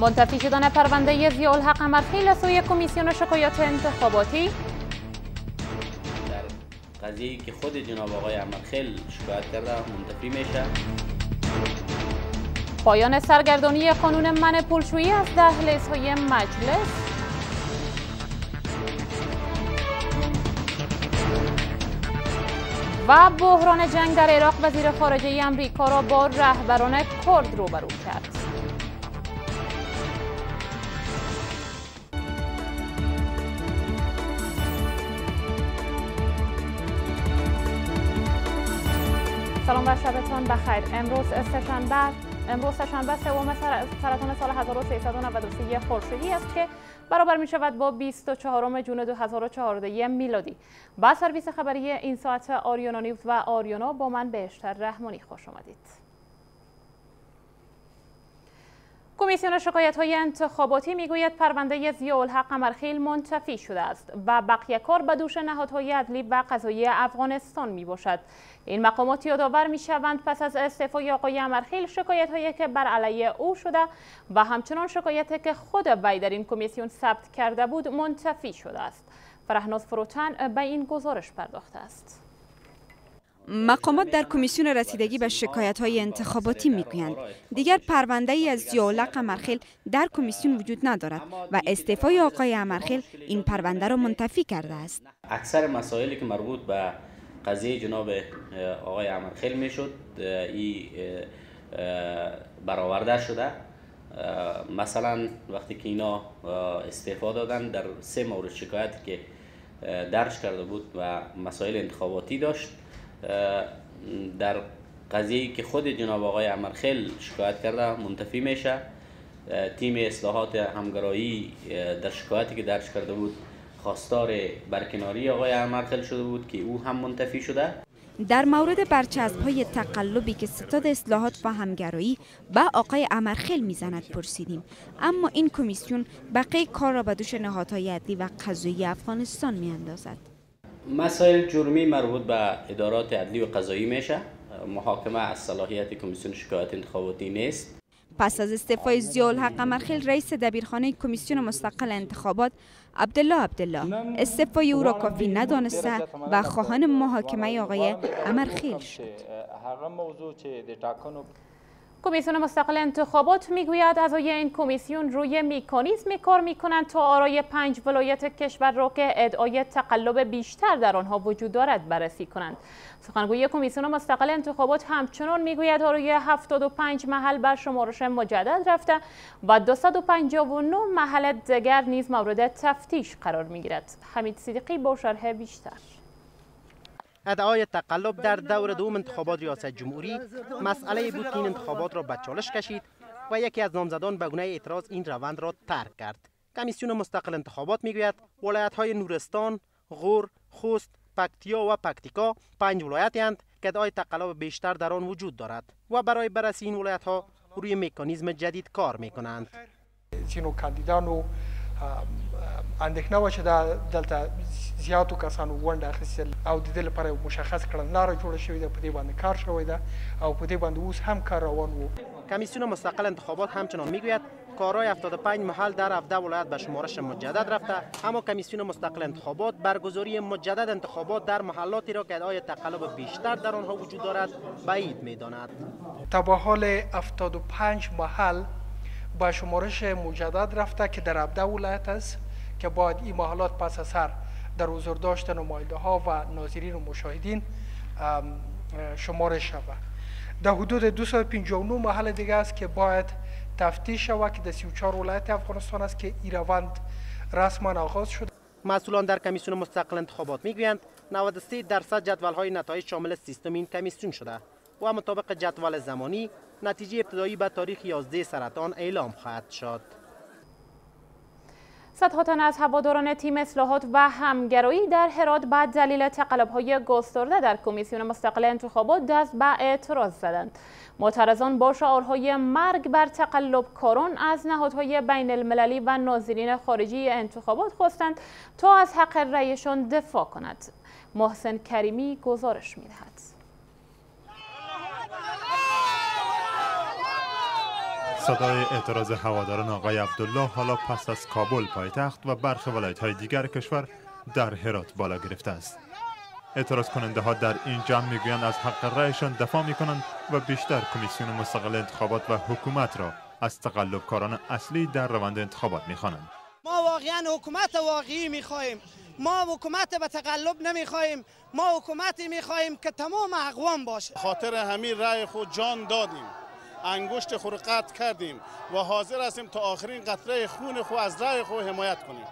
منتفی شدن پرونده ضیاء الحق امرخیل سوی کمیسیون شکایات انتخاباتی در قضیه که خود جناب آقای امرخیل شکایت کرده منتفی میشه پایان سرگردانی قانون من پولشویی از دهلیزهای مجلس و بحران جنگ در عراق وزیر خارجه امریکا را با رهبران کرد روبرو کرد. سلام و شبتان بخیر امروز سهشنبه امروز سهشنبه سوم سرطان سال 1393 خورشیدی است که برابر می شود با 24 جون 2014 میلادی. با سرویس خبری این ساعت آریانا نیوز و آریانا با من بهشتر رحمانی خوش آمدید. کمیسیون شکایت های انتخاباتی می‌گوید پرونده الحق قمرخیل منتفی شده است و بقیه کار به دوش نهادهای عدلی و قضایی افغانستان می باشد این مقامات یادآور می شوند پس از استعفای آقای امرخیل شکایت هایی که بر علیه او شده و همچنان شکایتی که خود وی در این کمیسیون ثبت کرده بود منتفی شده است. فرهناز فروتن به این گزارش پرداخته است. مقامات در کمیسیون رسیدگی به شکایت های انتخاباتی می‌گویند. دیگر پرونده ای از زیاولق امرخیل در کمیسیون وجود ندارد و استعفای آقای امرخیل این پرونده را منتفی کرده است. اکثر مسائلی که مربوط به قضیه جناب آقای امرخیل می‌شد ای برآورده شده. مثلا وقتی که اینا استعفا دادن در سه مورد شکایتی که درج کرده بود و مسائل انتخاباتی داشت. در قضیه که خود جناب آقای امرخیل شکایت کرده منتفی میشه. تیم اصلاحات همگرایی در شکایتی که درج کرده بود خواستار برکناری آقای امرخیل شده بود که او هم منتفی شده. در مورد برچسب های تقلبی که ستاد اصلاحات و همگرایی به آقای امرخیل می‌زند پرسیدیم. اما این کمیسیون بقیه کار را به دوش نهادهای عدلی و قضایی افغانستان میاندازد. مسائل جرمی مربوط به ادارات عدلی و قضایی میشه. محاکمه از صلاحیت کمیسیون شکایت انتخاباتی نیست. پس از استعفای ضیاء الحق امرخیل رئیس دبیرخانه کمیسیون مستقل انتخابات عبدالله عبدالله استعفای او را کافی ندانسته و خواهان محاکمه آقای امرخیل شد. کمیسیون مستقل انتخابات می‌گوید اعضای این کمیسیون روی میکانیزم کار می‌کنند تا آرای پنج ولایت کشور را که ادعای تقلب بیشتر در آنها وجود دارد بررسی کنند. سخنگوی کمیسیون مستقل انتخابات همچنان می‌گوید آرای 75 محل بر شمارش مجدد رفته و 259 محل دیگر نیز مورد تفتیش قرار می‌گیرد. حمید صدیقی با شرح بیشتر. ادعای تقلب در دور دوم انتخابات ریاست جمهوری. مسئله بود که این انتخابات را به چالش کشید و یکی از نامزدان به گونه اعتراض این روند را ترک کرد. کمیسیون مستقل انتخابات می‌گوید ولایت های نورستان غور خوست پکتیا و پکتیکا پنج ولایت که ادعای تقلب بیشتر در آن وجود دارد و برای بررسی این ولایت ها روی مکانیزم جدید کار می کنند اندېښنه و چې دا دلته زیاتو کسانو ونډه اخیستل او د دې لپاره مشخص کړنلاره جوړه شوې ده په دې باندې کار شوی ده او په دې باندې اوس هم کار روان وو کمیسیون مستقل انتخابات همچنان می‌گوید کارهای 75 محل در 17 ولایت به شمارش مجدد رفته اما کمیسیون مستقل انتخابات برگزاری مجدد انتخابات در محلاتی را که ادعای تقلب بیشتر در آنها وجود دارد بعید می‌داند. تا به حال 75 محل با شمارش مجدد رفته که در 17 ولایت است. که باید این محلات پس از سر در حضور داشت نماینده ها و ناظرین و مشاهدین شمارش شود. در حدود 259 محل دیگه است که باید تفتیش شود که در 34 ولایت افغانستان است که این روند رسما آغاز شده مسئولان در کمیسیون مستقل انتخابات می‌گویند 93 درصد جدول های نتایج شامل سیستم این کمیسیون شده و مطابق جدول زمانی نتیجه ابتدایی به تاریخ 11 سرطان اعلام خواهد شد. صدها تن از هواداران تیم اصلاحات و همگرایی در هرات بعد دلیل های گسترده در کمیسیون مستقل انتخابات دست به اعتراض زدند. معترضان با شعارهای مرگ بر تقلب کاران از نهادهای بین المللی و ناظرین خارجی انتخابات خواستند تا از حق رأیشان دفاع کند. محسن کریمی گزارش می‌دهد. صدای اعتراض هواداران آقای عبدالله حالا پس از کابل پایتخت و برخی ولایت های دیگر کشور در هرات بالا گرفته است. اعتراض کننده ها در این جمع می‌گویند از حق رایشان دفاع می کنند و بیشتر کمیسیون مستقل انتخابات و حکومت را از تقلب کاران اصلی در روند انتخابات می خوانند. ما واقعا حکومت واقعی می خواهیم ما حکومت به تقلب نمی خواهیم ما حکومتی می خواهیم که تمام اقوام باشه. خاطر همین رای خود جان دادیم. انگشت خود قطع کردیم و حاضر هستیم تا آخرین قطره خون خود از رای خود حمایت کنیم.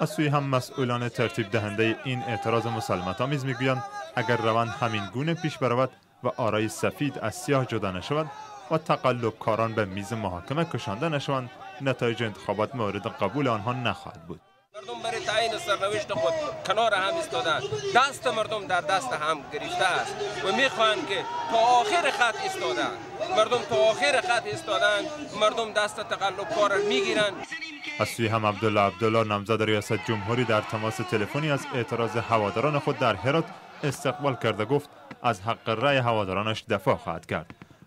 از سوی هم مسئولان ترتیب دهنده این اعتراض مسلمت آمیز می‌گویند اگر روند همین گونه پیش برود و آرای سفید از سیاه جدا نشود و تقلب کاران به میز محاکمه کشانده نشوند نتایج انتخابات مورد قبول آنها نخواهد بود. مردم برای تعیین سرنوشت خود کنار هم ایستادند دست مردم در دست هم گرفته است و می‌خواهند که تا آخر خط ایستادند مردم تا آخر خط ایستادند مردم دست تقلب کار می‌گیرند. از سوی هم عبدالله عبدالله نامزد ریاست جمهوری در تماس تلفنی از اعتراض هواداران خود در هرات استقبال کرده گفت از حق رای هوادارانش دفاع خواهد کرد.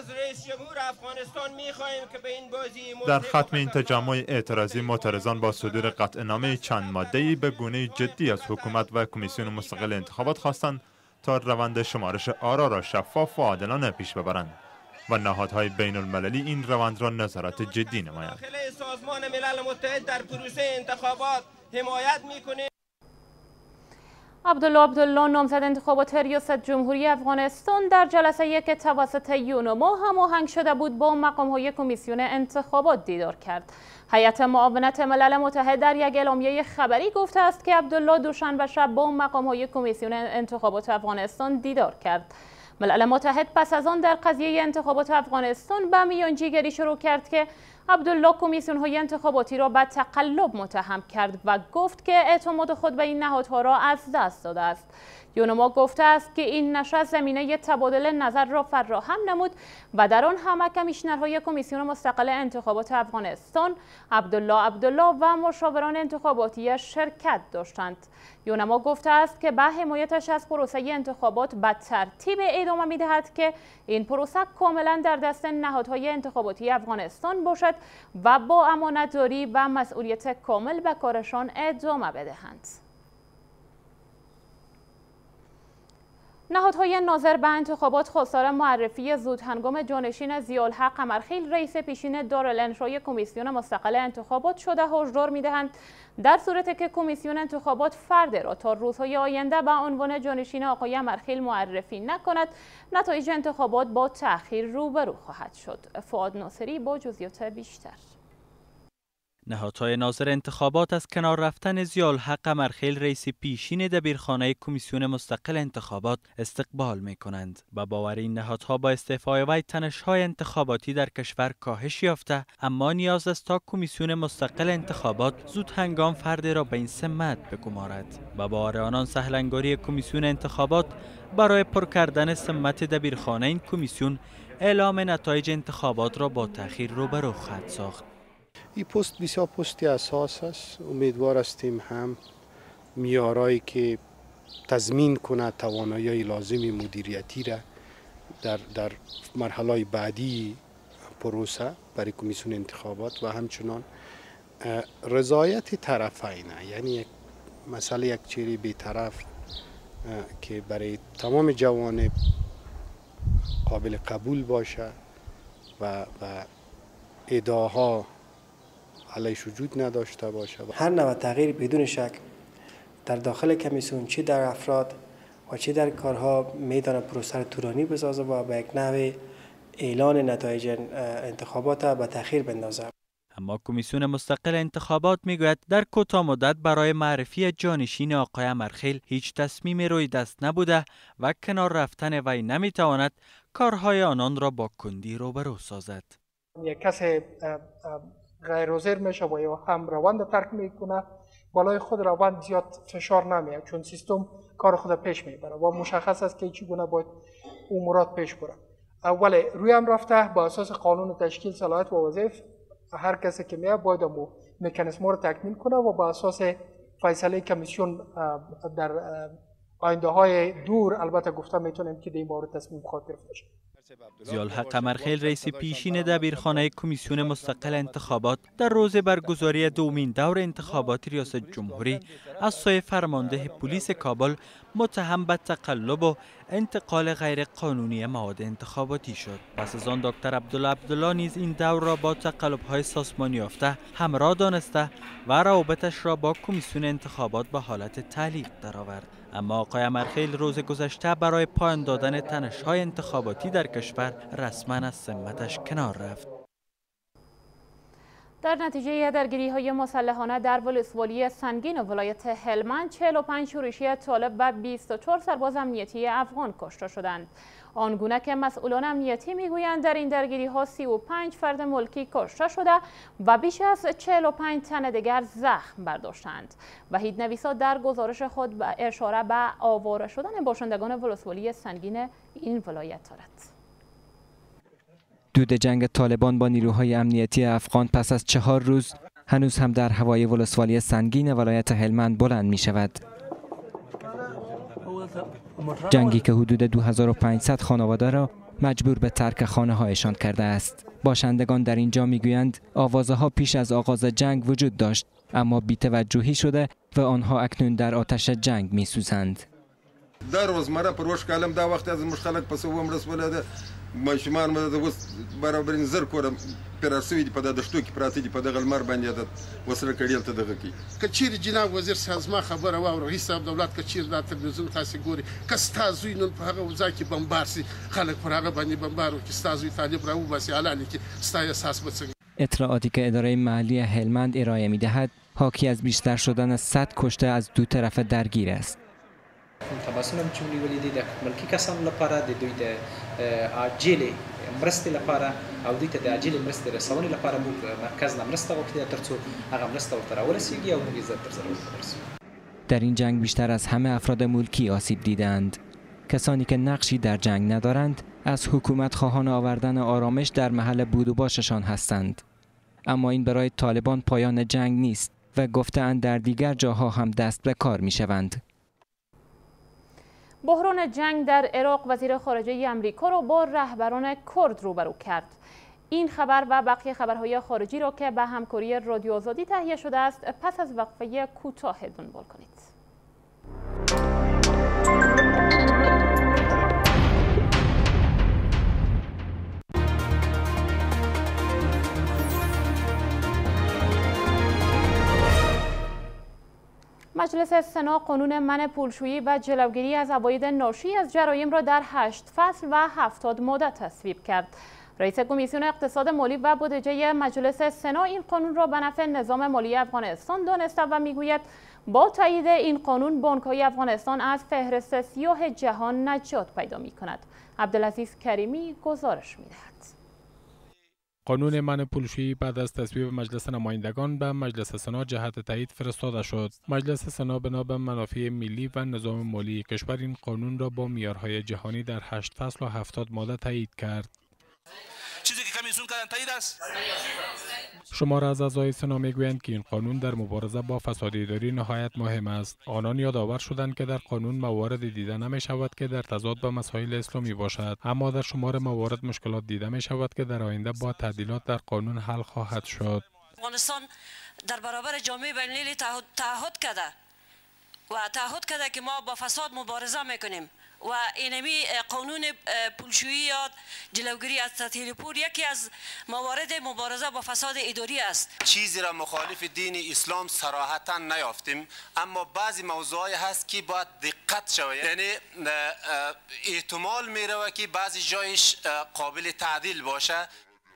از رئیس جمهور افغانستان می‌خواهیم که به این بازی در ختم این تجمع اعتراضی معترضان با صدور قطعنامه چند ماده‌ای به گونه جدی از حکومت و کمیسیون مستقل انتخابات خواستند تا روند شمارش آرا را شفاف و عادلانه پیش ببرند و نهادهای بین المللی این روند را نظارت جدی نمایند. سازمان ملل متحد در پروسه انتخابات حمایت می‌کنه عبدالله عبدالله نامزد انتخابات ریاست جمهوری افغانستان در جلسه که توسط یونما هماهنگ شده بود با مقام های کمیسیون انتخابات دیدار کرد. هیئت معاونت ملل متحد در یک اعلامیه خبری گفته است که عبدالله دوشنبه شب با مقام های کمیسیون انتخابات افغانستان دیدار کرد. ملل متحد پس از آن در قضیه انتخابات افغانستان به میانجیگری شروع کرد که عبدالله کمیسیون های انتخاباتی را به تقلب متهم کرد و گفت که اعتماد خود به این نهادها را از دست داده است. یونما گفته است که این نشست زمینه تبادل نظر را فراهم نمود و در آن همه کمیشنرهای کمیسیون مستقل انتخابات افغانستان عبدالله عبدالله و مشاوران انتخاباتی شرکت داشتند یونما گفته است که به حمایتش از پروسه انتخابات به ترتیب ادامه می‌دهد که این پروسه کاملا در دست نهادهای انتخاباتی افغانستان باشد و با امانتداری و مسئولیت کامل به کارشان ادامه بدهند. نهادهای ناظر به انتخابات خواستار معرفی زود هنگام جانشین زیالحق قمرخیل رئیس پیشین دارالانشای کمیسیون مستقل انتخابات شده هشدار می‌دهند. در صورت که کمیسیون انتخابات فرد را تا روزهای آینده به عنوان جانشین آقای قمرخیل معرفی نکند نتایج انتخابات با تأخیر روبرو خواهد شد. فعاد ناصری با جزئیات بیشتر. نهادهای ناظر انتخابات از کنار رفتن زیال حق قمرخیل رئیس پیشین دبیرخانه کمیسیون مستقل انتخابات استقبال می کنند و باور این نهادها با استعفای وی تنشهای انتخاباتی در کشور کاهش یافته اما نیاز است تا کمیسیون مستقل انتخابات زود هنگام فرد را به این سمت بگمارد. و باور آنان سهلنگاری کمیسیون انتخابات برای پر کردن سمت دبیرخانه این کمیسیون اعلام نتایج انتخابات را با تأخیر روبرو خواهد ساخت. این پست بسیار پستی اساس است. امیدوار هستیم هم میارایی که تضمین کنه توانایی لازم مدیریتی را در, در مرحله بعدی پروسه برای کمیسیون انتخابات و همچنان رضایت طرفین یعنی یک مسئله یک چیری بیطرف که برای تمام جوانب قابل قبول باشه و, و ادعاها علیش وجود نداشته باشه هر نوع تغییر بدون شک در داخل کمیسیون چی در افراد و چی در کارها میدانه پروسه طولانی بسازه و به یک نحو اعلان نتایج انتخابات به تاخیر بندازه. اما کمیسیون مستقل انتخابات می‌گوید در کوتاه مدت برای معرفی جانشین آقای امرخیل هیچ تصمیمی روی دست نبوده و کنار رفتن وی نمی‌تواند کارهای آنان را با کندی روبرو سازد. یک کس غیر حاضر میشه و یا هم روند ترک می‌کنه. بالای خود روند زیاد فشار نمیاد چون سیستم کار خود پیش می‌بره و مشخص است که چگونه باید امورات پیش بره. اول روی هم رفته با اساس قانون تشکیل صلاحیت و وظیف هر کسی که میاد باید امو مکانیسم رو تکمیل کنه و با اساس فیصله کمیسیون در آینده های دور البته گفته می‌تونیم که در این مورد تصمیم گرفته شد. زیالحق قمرخیل رئیس پیشین دبیرخانه کمیسیون مستقل انتخابات در روز برگزاری دومین دور انتخابات ریاست جمهوری از سوی فرمانده پلیس کابل متهم به تقلب و انتقال غیر قانونی مواد انتخاباتی شد. پس از آن دکتر عبدالله عبدالله نیز این دور را با تقلب های ساسمانی یافته همراه دانسته و روابطش را با کمیسیون انتخابات به حالت تعلیق درآورد. اما آقای امرخیل روز گذشته برای پایان دادن تنش های انتخاباتی در کشور رسما از سمتش کنار رفت. در نتیجه درگیری های مسلحانه در ولسوالی سنگین ولایت هلمند 45 شورشی طالب و 24 سرباز امنیتی افغان کشته شدند. آنگونه که مسئولان امنیتی می‌گویند در این درگیری ها 35 فرد ملکی کشته شده و بیش از 45 تن دیگر زخم برداشتند. وحید نویسا در گزارش خود اشاره به آواره شدن باشندگان ولسوالی سنگین این ولایت دارد. دود جنگ طالبان با نیروهای امنیتی افغان پس از چهار روز هنوز هم در هوای ولسوالی سنگین ولایت هلمند بلند می شود. جنگی که حدود 2500 خانواده را مجبور به ترک خانه هایشان کرده است. باشندگان در اینجا می‌گویند آوازه ها پیش از آغاز جنگ وجود داشت اما بیتوجهی شده و آنها اکنون در آتش جنگ می سوزند. در روزمره پروش کالم دا وقت از مشخلق پس و مرس ولاده ماشومان مده اوس برابرین زر کوره پیرا سوي دي په دښتو کې پراته دي په دغه لمر باندې د وسره کړیل ته دغه کی کچیر جناب وزیر صاحب زما خبره واوره حساب دولت کچیر دا تلویزیون تاسو ګوري کستا زوی نن په هغه وځا کې بمبار سي خلک پر هغه باندې بمبار وکړي ستا زوی طالب راو باسي اعلان کې ستا احساس بڅنګ اطلاعاتی که اداره محلی هلمند ارائه می دهد حاکی از بیشتر شدن 100 کشته از دو طرف درگیر است. تماسونه چې ونیولې دي د ملکی کسانو لپاره د دوی د عاجلې مرستې لپاره او دوی ته د عاجلې مرستې رسونې لپاره موږ مرکز نه مرسته غوښتې ترڅو هغه مرسته ورته راورسیږي او موږ یې زر تر زر در این جنگ بیشتر از همه افراد ملکی آسیب دیدند. کسانی که نقشی در جنگ ندارند از حکومت خواهان آوردن آرامش در محل بود و باششان هستند. اما این برای طالبان پایان جنگ نیست و گفتند در دیگر جاها هم دست به کار می شوند. بحران جنگ در عراق وزیر خارجه امریکا را با رهبران کرد روبرو کرد. این خبر و بقیه خبرهای خارجی را که به همکاری رادیو آزادی تهیه شده است پس از وقفه کوتاه دنبال کنید. مجلس سنا قانون من پولشویی و جلوگیری از عواید ناشی از جرایم را در هشت فصل و هفتاد ماده تصویب کرد رئیس کمیسیون اقتصاد مالی و بودجه مجلس سنا این قانون را به نفع نظام مالی افغانستان دانسته و می‌گوید با تایید این قانون بانکهای افغانستان از فهرست سیاه جهان نجات پیدا می کند عبدالعزیز کریمی گزارش می دهد. قانون من پولشویی بعد از تصویب مجلس نمایندگان به مجلس سنا جهت تایید فرستاده شد. مجلس سنا بنا به منافع ملی و نظام مالی کشور این قانون را با میارهای جهانی در هشت فصل و هفتاد ماده تایید کرد. کمیسیون کردن تایید است شمار از اعضای سنا می‌گویند که این قانون در مبارزه با فساد اداری نهایت مهم است. آنان یادآور شدند که در قانون موارد دیده نمی شود که در تضاد با مسائل اسلامی باشد. اما در شمار موارد مشکلات دیده می شود که در آینده با تعدیلات در قانون حل خواهد شد. افغانستان در برابر جامعه بین تعهد کرده و تعهد کرده که ما با فساد مبارزه می‌کنیم. و اینمی قانون پولشویی یا جلوگیری از تطهیر پول یکی از موارد مبارزه با فساد اداری است. چیزی را مخالف دین اسلام صراحتا نیافتیم اما بعضی موضوعی هست که باید دقت شود یعنی احتمال میره که بعضی جایش قابل تعدیل باشه.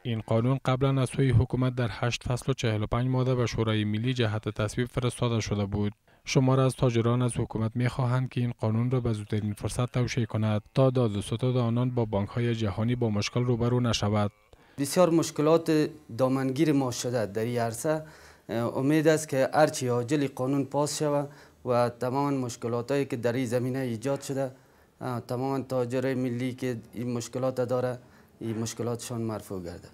این قانون قبلا از سوی حکومت در 8 فصل و 45 ماده به شورای ملی جهت تصویب فرستاده شده بود. شمار از تاجران از حکومت می خواهند که این قانون را به زودترین فرصت توشیح کند تا داد و ستاد آنان با بانک های جهانی با مشکل روبرو نشود. بسیار مشکلات دامنگیر ما شده در این عرصه. امید است که هرچی عاجل قانون پاس شود و تمام مشکلات هایی که در این زمینه ایجاد شده تمام تاجر ملی که این مشکلات داره این مشکلاتشان مرفوع گردد.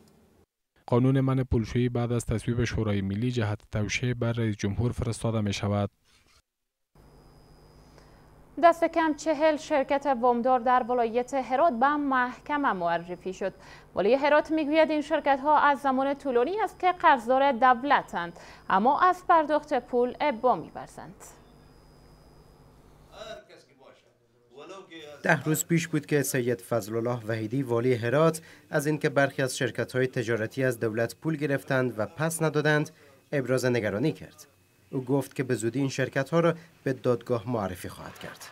قانون من پولشویی بعد از تصویب شورای ملی جهت توشیه بر رئیس جمهور فرستاده می شود دست کم چهل شرکت وامدار در ولایت هرات به محکمه معرفی شد ولی هرات می‌گوید این شرکت ها از زمان طولانی است که قرضدار دولتند اما از پرداخت پول ابا میبرزند ده روز پیش بود که سید فضل الله وحیدی والی هرات از اینکه برخی از شرکت های تجارتی از دولت پول گرفتند و پس ندادند ابراز نگرانی کرد. او گفت که به زودی این شرکت ها را به دادگاه معرفی خواهد کرد.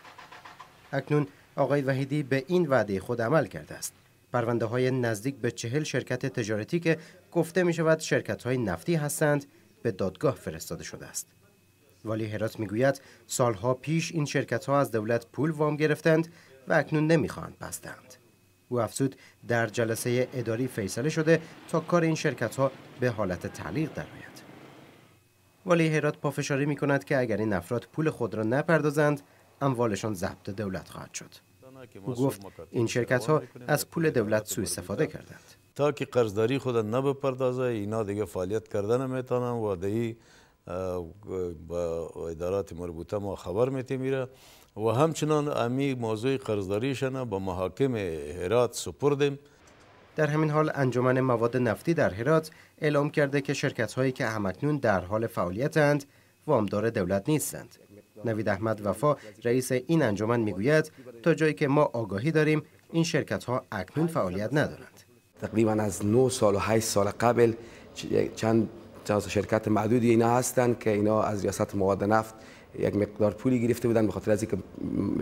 اکنون آقای وحیدی به این وعده خود عمل کرده است. پرونده های نزدیک به چهل شرکت تجارتی که گفته می شود شرکت های نفتی هستند به دادگاه فرستاده شده است. والی هرات می‌گوید سالها پیش این شرکت ها از دولت پول وام گرفتند و اکنون نمی‌خواهند پس دهند. او افزود در جلسه اداری فیصله شده تا کار این شرکت ها به حالت تعلیق درآید. والی هرات پافشاری می کند که اگر این افراد پول خود را نپردازند اموالشان ضبط دولت خواهد شد. او گفت این شرکت ها از پول دولت سوء استفاده کردند. تا که قرضداری خود نبپردازه اینا دیگه فعالیت کردن نمی‌تونن و دهی با ادارات مربوطه ما خبر میته میره و همچنان امی موضوع قرضداریشان با محاکم هرات سپردیم در همین حال انجمن مواد نفتی در هرات اعلام کرده که شرکت هایی که همکنون در حال فعالیتند وامدار دولت نیستند. نوید احمد وفا رئیس این انجمن می‌گوید تا جایی که ما آگاهی داریم این شرکت ها اکنون فعالیت ندارند. تقریبا از 9 سال و 8 سال قبل چند شرکت معدودی اینا هستند که اینا از ریاست مواد نفت یک مقدار پولی گرفته بودن به خاطر از اینکه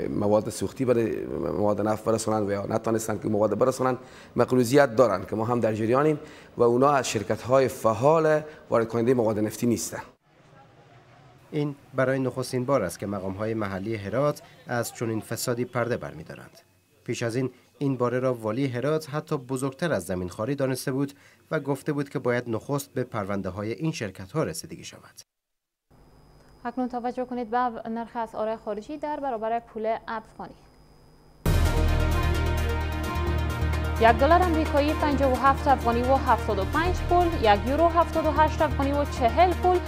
مواد سوختی برای مواد نفت برسونن و یا نتونستن که مواد برسونن مقلوزیت دارن که ما هم در جریانیم و اونا از شرکت های فعال وارد کننده مواد نفتی نیستن این برای نخستین بار است که مقام های محلی هرات از چنین فسادی پرده برمیدارند پیش از این این باره را والی هرات حتی بزرگتر از زمین خاری دانسته بود و گفته بود که باید نخست به پرونده های این شرکت ها رسیدگی شود. اکنون توجه کنید به نرخ اسعار خارجی در برابر پول افغانی. یک دلار امریکایی 57 افغانی و 75 پول، یک یورو 78 افغانی و 40 پول،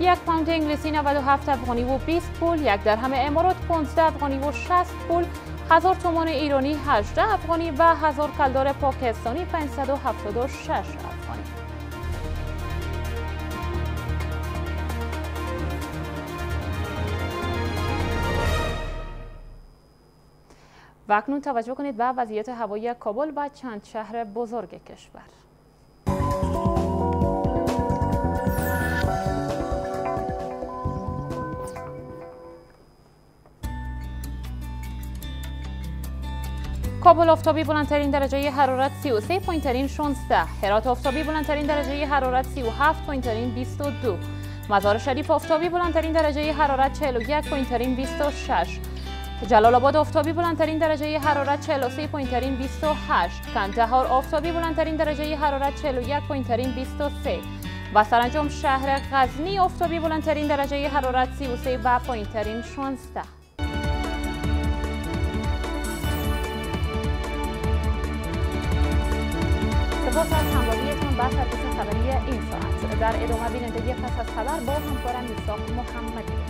یک پوند انگلیسی 97 افغانی و 20 پول، یک درهم امارات 15 افغانی و 60 پول، هزار تومان ایرانی 18 افغانی و هزار کلدار پاکستانی 576 افغانی و اکنون توجه کنید به وضعیت هوایی کابل و چند شهر بزرگ کشور. کابل آفتابی بلندترین درجه حرارت 33 پایین‌ترین 16 هرات آفتابی بلندترین درجه حرارت 37 پایین‌ترین 22 مزار شریف آفتابی بلندترین درجه حرارت 41 پایین‌ترین 26 جلال آباد آفتابی بلندترین درجه حرارت 43 پایین‌ترین 28 کندهار آفتابی بلندترین درجه حرارت 41 پایین‌ترین 23 و سرانجام شهر غزنی آفتابی بلندترین درجه حرارت 33 و پایین‌ترین 16 سپاس از همراهیتان با سرویس خبری این ساعت. در ادامه بیننده‌ی پس از خبر با همکارم میثاق محمدی.